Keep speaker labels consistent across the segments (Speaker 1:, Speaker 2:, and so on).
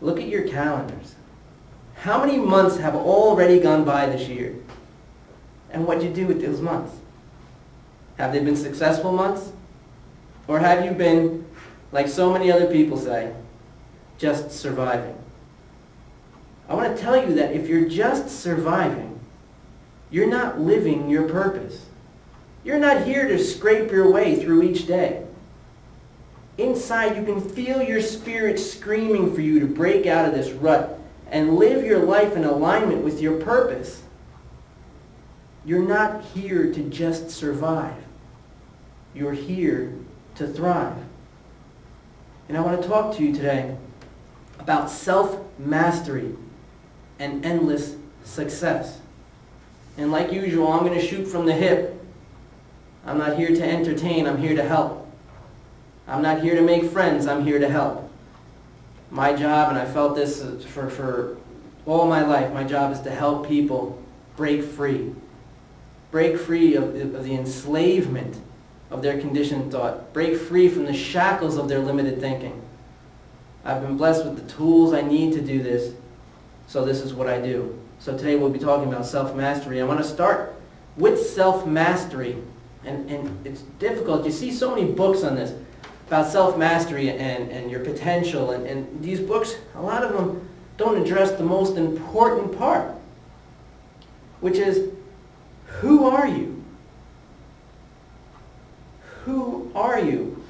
Speaker 1: Look at your calendars. How many months have already gone by this year? And what did you do with those months? Have they been successful months? Or have you been, like so many other people say, just surviving? I want to tell you that if you're just surviving, you're not living your purpose. You're not here to scrape your way through each day. Inside, you can feel your spirit screaming for you to break out of this rut and live your life in alignment with your purpose. You're not here to just survive. You're here to thrive. And I want to talk to you today about self-mastery and endless success. And like usual, I'm going to shoot from the hip. I'm not here to entertain, I'm here to help. I'm not here to make friends, I'm here to help. My job, and I felt this uh, for, for all my life, my job is to help people break free. Break free of, of the enslavement of their conditioned thought. Break free from the shackles of their limited thinking. I've been blessed with the tools I need to do this, so this is what I do. So today we'll be talking about self-mastery. I want to start with self-mastery. And, and it's difficult. You see so many books on this about self-mastery and, and your potential. And, and these books, a lot of them don't address the most important part, which is who are you? Who are you?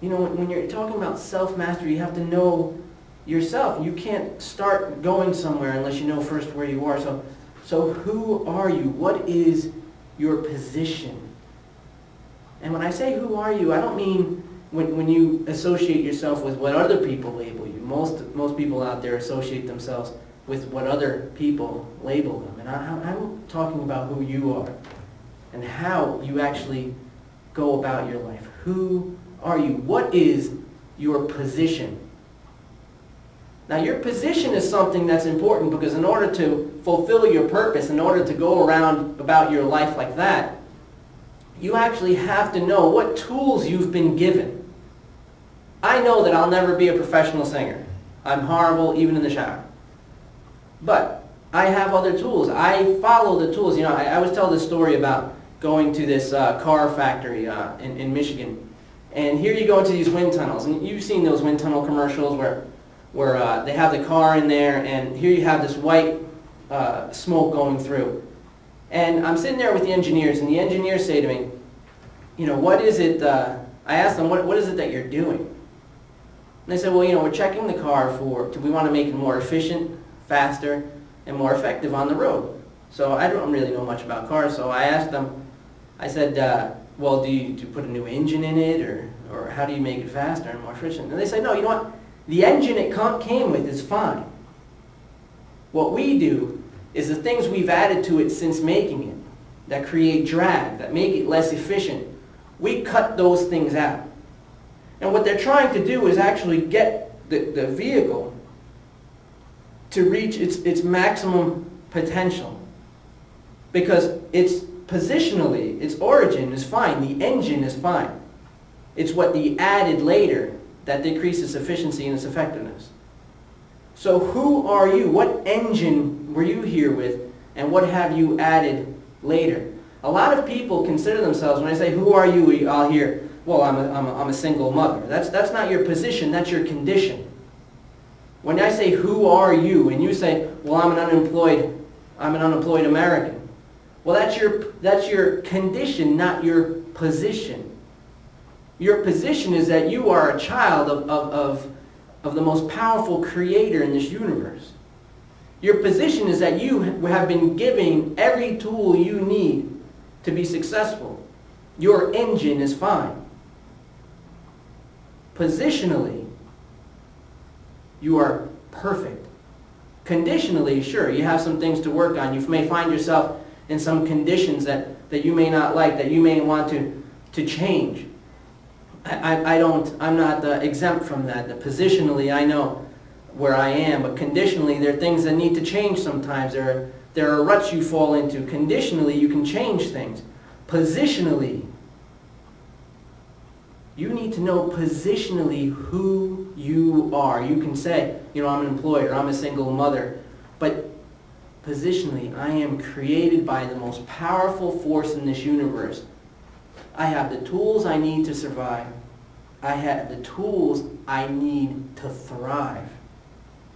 Speaker 1: You know, when, when you're talking about self-mastery, you have to know yourself. You can't start going somewhere unless you know first where you are. So, so who are you? What is your position? And when I say who are you, I don't mean when, when you associate yourself with what other people label you. Most, most people out there associate themselves with what other people label them. And I, I'm talking about who you are and how you actually go about your life. Who are you? What is your position? Now your position is something that's important because in order to fulfill your purpose, in order to go around about your life like that, you actually have to know what tools you've been given. I know that I'll never be a professional singer. I'm horrible even in the shower. But I have other tools. I follow the tools. You know, I, I always tell this story about going to this uh, car factory uh, in, in Michigan. And here you go into these wind tunnels. And you've seen those wind tunnel commercials where where uh, they have the car in there, and here you have this white uh, smoke going through. And I'm sitting there with the engineers, and the engineers say to me, you know, what is it, uh, I asked them, what, what is it that you're doing? And they said, well, you know, we're checking the car for, do we want to make it more efficient, faster, and more effective on the road. So I don't really know much about cars, so I asked them, I said, uh, well, do you, do you put a new engine in it, or, or how do you make it faster and more efficient? And they said, no, you know what? The engine it came with is fine. What we do is the things we've added to it since making it that create drag, that make it less efficient, we cut those things out. And what they're trying to do is actually get the, the vehicle to reach its, its maximum potential. Because its positionally, its origin is fine, the engine is fine. It's what the added later that decreases efficiency and its effectiveness. So who are you? What engine were you here with? And what have you added later? A lot of people consider themselves, when I say, who are you, uh, I'll hear, well, I'm a, I'm a, I'm a single mother. That's, that's not your position, that's your condition. When I say, who are you, and you say, well, I'm an unemployed, I'm an unemployed American. Well, that's your, that's your condition, not your position. Your position is that you are a child of, of, of, of the most powerful creator in this universe. Your position is that you have been given every tool you need to be successful. Your engine is fine. Positionally, you are perfect. Conditionally, sure, you have some things to work on. You may find yourself in some conditions that, that you may not like, that you may want to, to change. I, I don't, I'm not uh, exempt from that. Positionally, I know where I am, but conditionally, there are things that need to change sometimes. There are, there are ruts you fall into. Conditionally, you can change things. Positionally, you need to know positionally who you are. You can say, you know, I'm an employee or I'm a single mother. But positionally, I am created by the most powerful force in this universe. I have the tools I need to survive. I have the tools I need to thrive.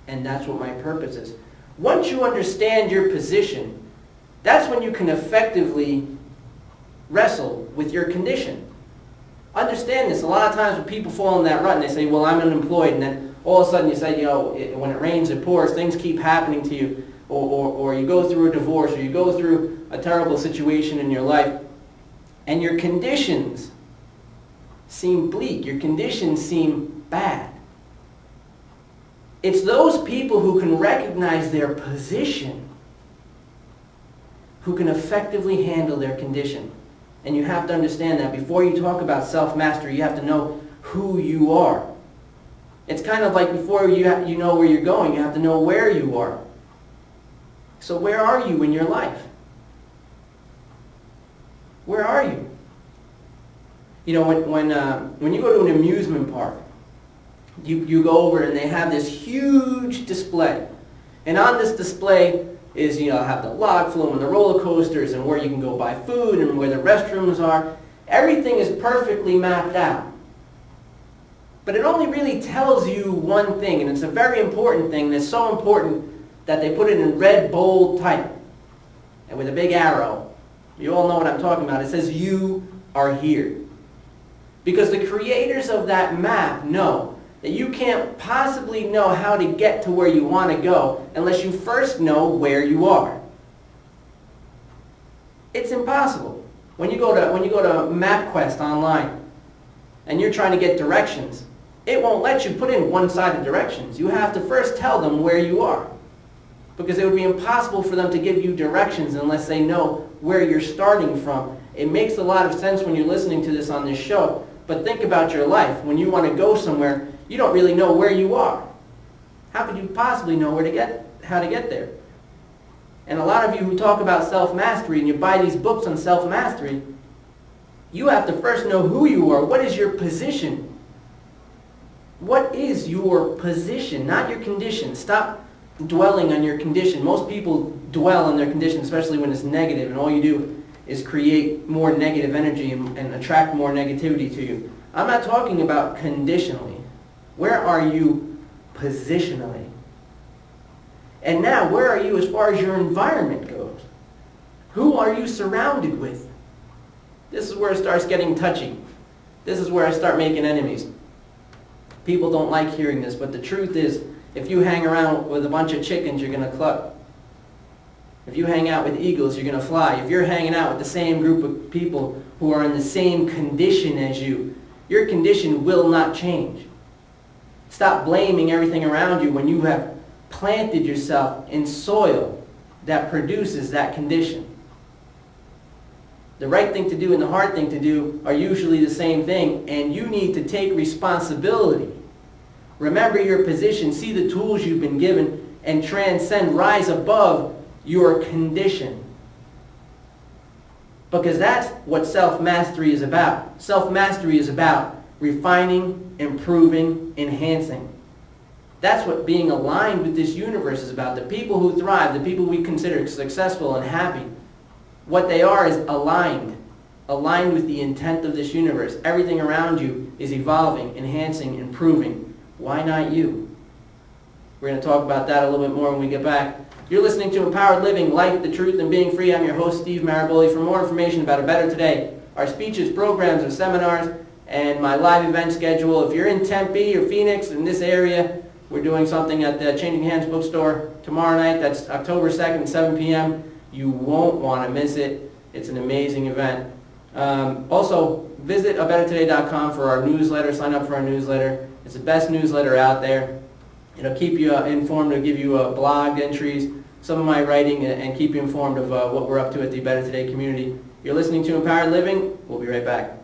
Speaker 1: And that's what my purpose is. Once you understand your position, that's when you can effectively wrestle with your condition. Understand this. A lot of times when people fall in that rut and they say, well, I'm unemployed, and then all of a sudden you say, you know, it, when it rains, it pours, things keep happening to you, or, or, or you go through a divorce, or you go through a terrible situation in your life, and your conditions seem bleak, your conditions seem bad. It's those people who can recognize their position who can effectively handle their condition. And you have to understand that before you talk about self-mastery, you have to know who you are. It's kind of like before you, have, you know where you're going, you have to know where you are. So where are you in your life? Where are you? You know, when, when, uh, when you go to an amusement park, you, you go over and they have this huge display. And on this display is, you know, have the log flow and the roller coasters and where you can go buy food and where the restrooms are. Everything is perfectly mapped out. But it only really tells you one thing, and it's a very important thing, and it's so important that they put it in red, bold type, and with a big arrow. You all know what I'm talking about. It says, you are here. Because the creators of that map know that you can't possibly know how to get to where you want to go unless you first know where you are. It's impossible. When you go to, when you go to MapQuest online and you're trying to get directions, it won't let you put in one-sided directions. You have to first tell them where you are. Because it would be impossible for them to give you directions unless they know where you're starting from. It makes a lot of sense when you're listening to this on this show. But think about your life. When you want to go somewhere, you don't really know where you are. How could you possibly know where to get, how to get there? And a lot of you who talk about self-mastery and you buy these books on self-mastery, you have to first know who you are. What is your position? What is your position, not your condition? Stop dwelling on your condition. Most people dwell on their condition, especially when it's negative, and all you do is create more negative energy and, and attract more negativity to you. I'm not talking about conditionally. Where are you positionally? And now, where are you as far as your environment goes? Who are you surrounded with? This is where it starts getting touchy. This is where I start making enemies. People don't like hearing this, but the truth is, if you hang around with a bunch of chickens, you're going to cluck. If you hang out with eagles, you're going to fly. If you're hanging out with the same group of people who are in the same condition as you, your condition will not change. Stop blaming everything around you when you have planted yourself in soil that produces that condition. The right thing to do and the hard thing to do are usually the same thing, and you need to take responsibility. Remember your position, see the tools you've been given, and transcend, rise above your condition. Because that's what self-mastery is about. Self-mastery is about refining, improving, enhancing. That's what being aligned with this universe is about. The people who thrive, the people we consider successful and happy, what they are is aligned. Aligned with the intent of this universe. Everything around you is evolving, enhancing, improving. Why not you? We're going to talk about that a little bit more when we get back. You're listening to Empowered Living, Life, the Truth, and Being Free. I'm your host, Steve Maraboli. For more information about A Better Today, our speeches, programs, and seminars, and my live event schedule. If you're in Tempe or Phoenix in this area, we're doing something at the Changing Hands bookstore tomorrow night. That's October 2nd, 7 p.m. You won't want to miss it. It's an amazing event. Um, also, visit abettertoday.com for our newsletter. Sign up for our newsletter. It's the best newsletter out there. It'll keep you uh, informed. It'll give you uh, blog entries, some of my writing, and keep you informed of uh, what we're up to at the Better Today community. You're listening to Empowered Living. We'll be right back.